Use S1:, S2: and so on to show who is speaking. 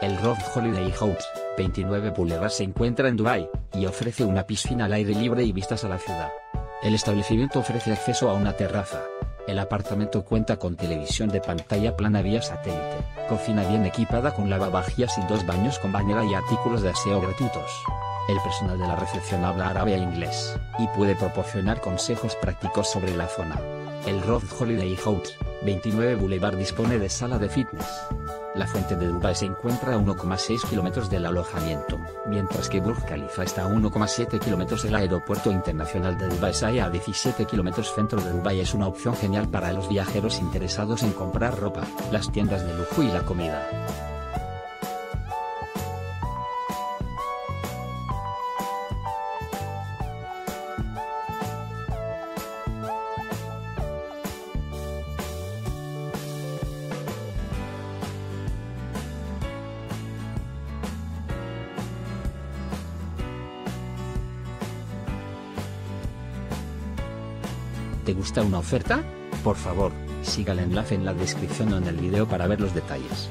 S1: El Roth Holiday House, 29 Boulevard se encuentra en Dubai y ofrece una piscina al aire libre y vistas a la ciudad. El establecimiento ofrece acceso a una terraza. El apartamento cuenta con televisión de pantalla plana vía satélite, cocina bien equipada con lavavajillas y dos baños con bañera y artículos de aseo gratuitos. El personal de la recepción habla árabe e inglés, y puede proporcionar consejos prácticos sobre la zona. El Roth Holiday House, 29 Boulevard dispone de sala de fitness. La fuente de Dubai se encuentra a 1,6 kilómetros del alojamiento, mientras que Burj Khalifa está a 1,7 kilómetros del aeropuerto internacional de Dubai Sai a 17 kilómetros centro de Dubai es una opción genial para los viajeros interesados en comprar ropa, las tiendas de lujo y la comida. ¿Te gusta una oferta? Por favor, siga el enlace en la descripción o en el video para ver los detalles.